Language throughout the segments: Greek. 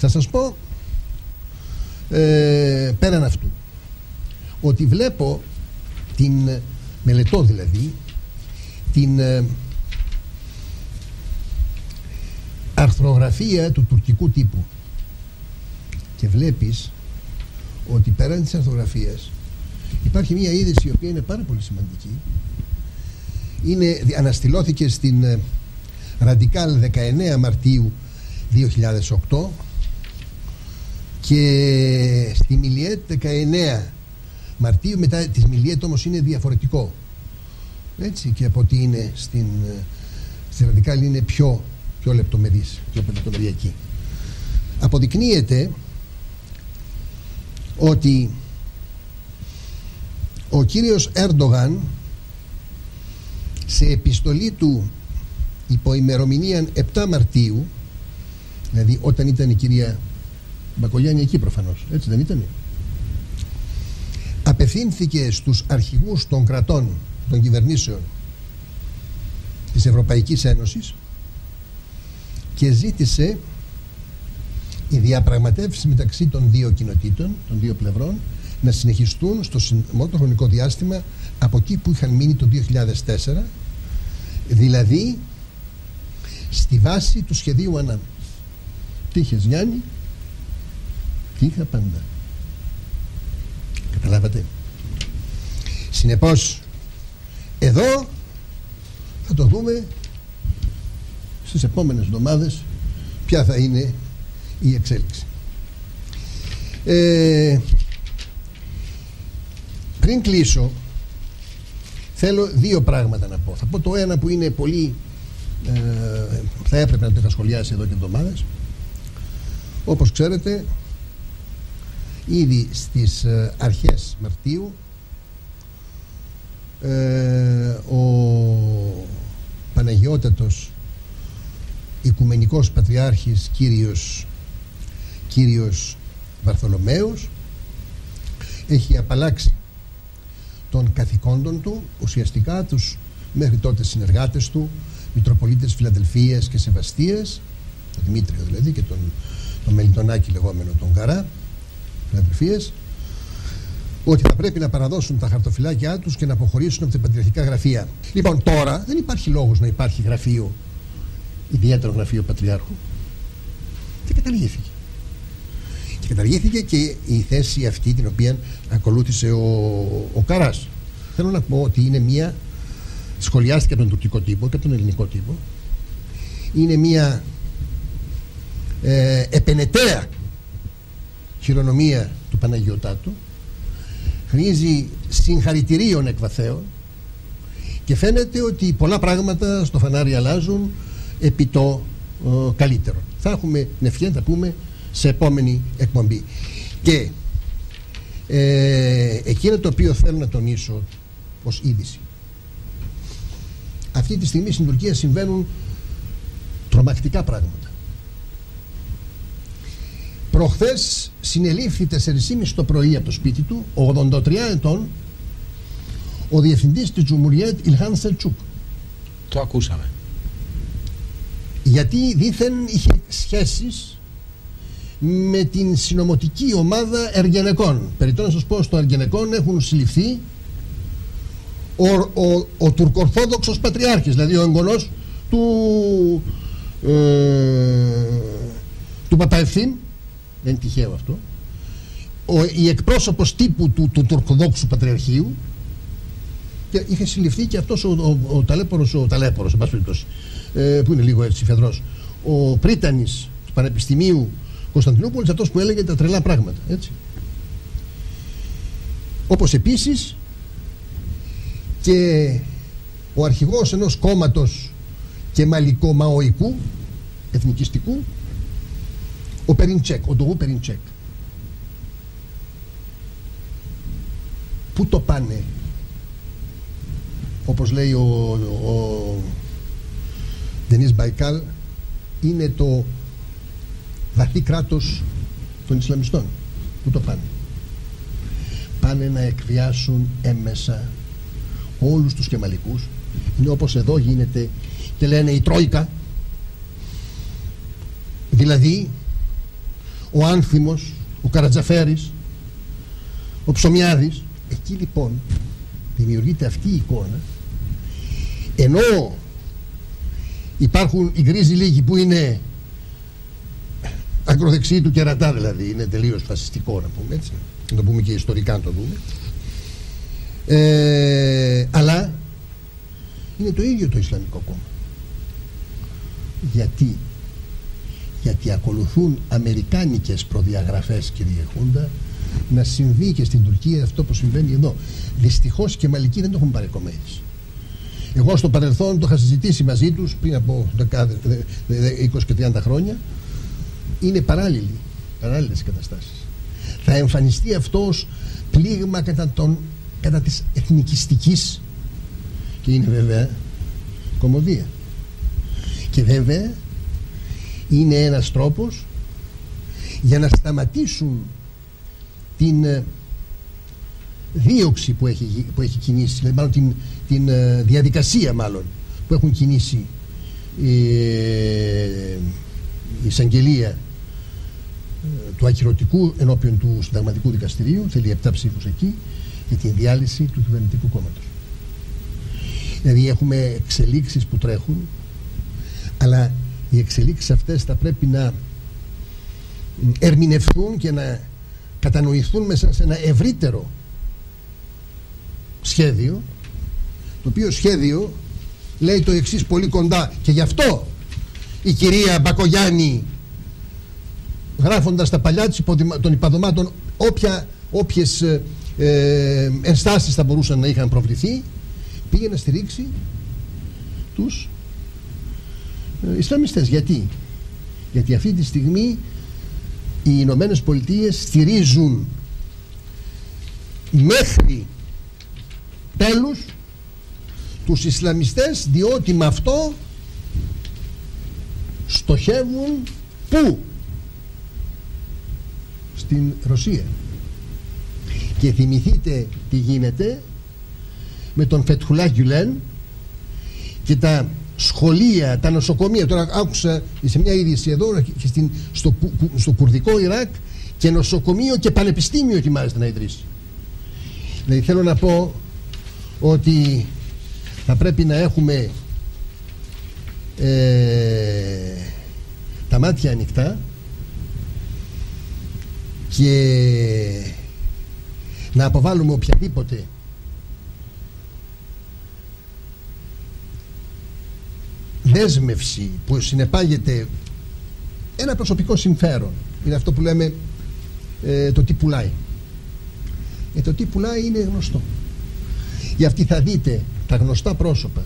Θα σας πω ε, πέραν αυτού ότι βλέπω την μελετώ δηλαδή την ε, αρθρογραφία του τουρκικού τύπου. Και βλέπεις ότι πέραν της αρθρογραφίας υπάρχει μια είδηση η οποία είναι πάρα πολύ σημαντική. Είναι, αναστηλώθηκε στην ε, Ραντικάλ 19 Μαρτίου 2008 και στη Μιλιέτ 19 Μαρτίου μετά της Μιλιέτ όμως είναι διαφορετικό. Έτσι και από ότι είναι στην, ε, στη Ραντικάλ είναι πιο, πιο λεπτομερής πιο λεπτομεριακή. Αποδεικνύεται ότι ο κύριος Έρντογαν σε επιστολή του υπό ημερομηνία 7 Μαρτίου δηλαδή όταν ήταν η κυρία Μπακογιάννη εκεί προφανώς. Έτσι δεν ήταν απευθύνθηκε στους αρχηγούς των κρατών των κυβερνήσεων της Ευρωπαϊκής Ένωσης και ζήτησε οι διαπραγματεύσεις μεταξύ των δύο κοινοτήτων, των δύο πλευρών να συνεχιστούν στο μόνο χρονικό διάστημα από εκεί που είχαν μείνει το 2004 δηλαδή στη βάση του σχεδίου Ανάν. Τι είχες Γιάννη; Τι είχα πάντα. Καταλάβατε; Συνεπώς εδώ θα το δούμε στις επόμενες εβδομάδες ποια θα είναι η εξέλιξη. Ε, πριν κλείσω θέλω δύο πράγματα να πω. Θα πω το ένα που είναι πολύ ε, θα έπρεπε να το είχα σχολιάσει εδώ και εβδομάδες. Όπως ξέρετε ήδη στις ε, αρχές Μαρτίου ε, ο Παναγιώτατος Οικουμενικός Πατριάρχης Κύριος Κύριος Βαρθολομαίος έχει απαλλάξει των καθηκόντων του ουσιαστικά τους μέχρι τότε συνεργάτες του Μητροπολίτες Φιλαδελφίας και Σεβαστίας τον Δημήτριο δηλαδή και τον, τον Μελιτονάκη λεγόμενο τον Καρά Φιλαδελφίας ότι θα πρέπει να παραδώσουν τα χαρτοφυλάκια τους και να αποχωρήσουν από τα πατριαρχικά γραφεία. Λοιπόν, τώρα δεν υπάρχει λόγος να υπάρχει γραφείο, ιδιαίτερο γραφείο Πατριάρχου. Και καταργήθηκε. Και καταργήθηκε και η θέση αυτή την οποία ακολούθησε ο, ο Καράς. Θέλω να πω ότι είναι μια, σχολιάστηκε από τον τουρκικό τύπο και από τον ελληνικό τύπο, είναι μια ε, επενεταία χειρονομία του Παναγιωτάτου χρήζει συγχαρητηρίων εκβαθέων και φαίνεται ότι πολλά πράγματα στο φανάρι αλλάζουν επί το ε, καλύτερο. Θα έχουμε την να πούμε σε επόμενη εκπομπή. Και ε, εκείνο το οποίο θέλω να τονίσω ως είδηση. Αυτή τη στιγμή στην Τουρκία συμβαίνουν τρομακτικά πράγματα. Προχθές συνελήφθη 4.30 το πρωί από το σπίτι του, 83 ετών, ο διευθυντής της Τζουμουριέτ Ιλχάν Σελτσούκ. Το ακούσαμε. Γιατί δήθεν είχε σχέσεις με την συνομωτική ομάδα Εργενεκών. Περιτώ να σας πω, στο Εργενεκών έχουν συλληφθεί ο, ο, ο τουρκορθόδοξος πατριάρχης, δηλαδή ο εγγονός του, ε, του Παπαευθύν, δεν είναι τυχαίο αυτό, ο, η εκπρόσωπος τύπου του, του, Τουρκοδόξου Πατριαρχείου και είχε συλληφθεί και αυτός ο, ο, ο ταλέπορος, ο ταλέπορος, ε, που είναι λίγο έτσι φεδρός, ο Πρίτανης του Πανεπιστημίου Κωνσταντινούπολης, αυτός που έλεγε τα τρελά πράγματα, έτσι. Όπως επίσης και ο αρχηγός ενός κόμματος και μαλικομαοϊκού, εθνικιστικού, ο Περιντσέκ, ο Ντογού Περιντσέκ. Πού το πάνε, όπως λέει ο, ο Ντενίς Μπαϊκάλ, είναι το βαθύ κράτος των Ισλαμιστών. Πού το πάνε; Πάνε να εκβιάσουν έμεσα όλους τους κεμαλικούς. Είναι όπως εδώ γίνεται και λένε η Τρόικα. Δηλαδή ο Άνθιμος, ο Καρατζαφέρης, ο Ψωμιάδης. Εκεί λοιπόν δημιουργείται αυτή η εικόνα. Ενώ υπάρχουν οι γκρίζοι λίγοι που είναι ακροδεξιοί του κερατά δηλαδή είναι τελείως φασιστικό να πούμε έτσι. Να το πούμε και ιστορικά να το δούμε. Ε, αλλά είναι το ίδιο το Ισλαμικό κόμμα. Γιατί γιατί ακολουθούν αμερικάνικες προδιαγραφές κύριε Χούντα να συμβεί και στην Τουρκία αυτό που συμβαίνει εδώ. Δυστυχώς και μαλικοί δεν το έχουν παρεκομμένει εγώ στο παρελθόν το είχα συζητήσει μαζί τους πριν από 20 και 30 χρόνια. Είναι παράλληλοι παράλληλες καταστάσεις. Θα εμφανιστεί αυτός πλήγμα κατά, τον, κατά της εθνικιστικής και είναι βέβαια κομμωδία. Και βέβαια είναι ένας τρόπος για να σταματήσουν την ε, δίωξη που έχει, που έχει κινήσει, δηλαδή μάλλον την, την ε, διαδικασία μάλλον που έχουν κινήσει η, η εισαγγελία ε, του ακυρωτικού ενώπιον του συνταγματικού δικαστηρίου, θέλει 7 ψήφους εκεί, για την διάλυση του κυβερνητικού κόμματος. Δηλαδή έχουμε εξελίξεις που τρέχουν, αλλά οι εξελίξεις αυτές θα πρέπει να ερμηνευθούν και να κατανοηθούν μέσα σε ένα ευρύτερο σχέδιο το οποίο σχέδιο λέει το εξής πολύ κοντά. Και γι' αυτό η κυρία Μπακογιάννη γράφοντας τα παλιά των υπαδομάτων όποια, όποιες ε, ε, ενστάσεις θα μπορούσαν να είχαν προβληθεί πήγε να στηρίξει τους ε, Ισλαμιστές. Γιατί; Γιατί αυτή τη στιγμή οι Ηνωμένε Πολιτείες στηρίζουν μέχρι τέλους τους Ισλαμιστές διότι με αυτό στοχεύουν πού; Στην Ρωσία. Και θυμηθείτε τι γίνεται με τον Φετχουλά Γιουλέν και τα σχολεία, τα νοσοκομεία. Τώρα άκουσα σε μια είδηση εδώ και στην, στο, στο κουρδικό Ιράκ και νοσοκομείο και πανεπιστήμιο ετοιμάζεται να ιδρύσει. Δηλαδή θέλω να πω ότι θα πρέπει να έχουμε ε, τα μάτια ανοιχτά και να αποβάλουμε οποιαδήποτε δέσμευση που συνεπάγεται ένα προσωπικό συμφέρον. Είναι αυτό που λέμε ε, το τι πουλάει. Ε, το τι πουλάει είναι γνωστό. Για αυτή θα δείτε τα γνωστά πρόσωπα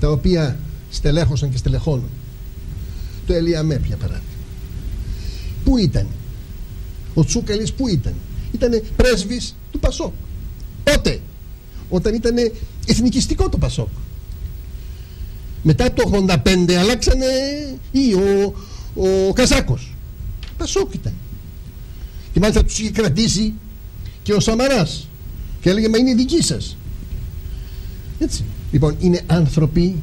τα οποία στελέχωσαν και στελεχώνουν. Το Ελιαμέ για παράδειγμα. Πού ήταν; Ο Τσούκαλης πού ήταν; Ήταν πρέσβης του Πασόκ. Πότε; Όταν ήταν εθνικιστικό το Πασόκ μετά το 85 αλλάξανε ή ο, ο Καζάκος Πασόκ ήταν και μάλιστα τους είχε κρατήσει και ο Σαμαράς και έλεγε μα είναι δική σας έτσι. Λοιπόν, είναι άνθρωποι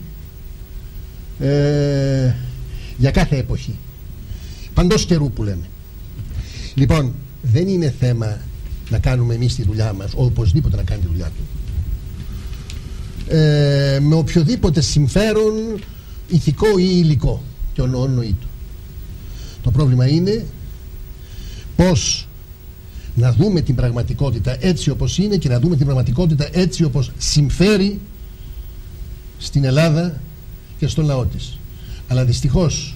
ε, για κάθε εποχή. Παντός καιρού που λέμε. Λοιπόν, δεν είναι θέμα να κάνουμε εμείς τη δουλειά μας, οπωσδήποτε να κάνει τη δουλειά του. Ε, με οποιοδήποτε συμφέρον ηθικό ή υλικό και ονοή του. Το πρόβλημα είναι πώς να δούμε την πραγματικότητα έτσι όπως είναι και να δούμε την πραγματικότητα έτσι όπως συμφέρει στην Ελλάδα και στον λαό της. Αλλά δυστυχώς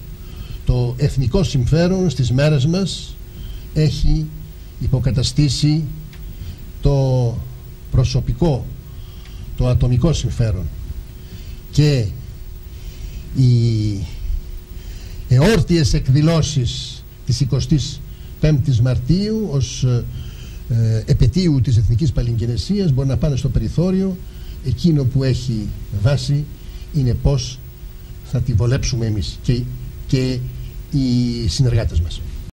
το εθνικό συμφέρον στις μέρες μας έχει υποκαταστήσει το προσωπικό, το ατομικό συμφέρον και οι εόρτιες εκδηλώσεις της 25ης Μαρτίου ως ε, επαιτίου της Εθνικής Παλιγκενεσίας μπορεί να πάνε στο περιθώριο εκείνο που έχει βάση είναι πώς θα τη βολέψουμε εμείς και, και οι συνεργάτες μας.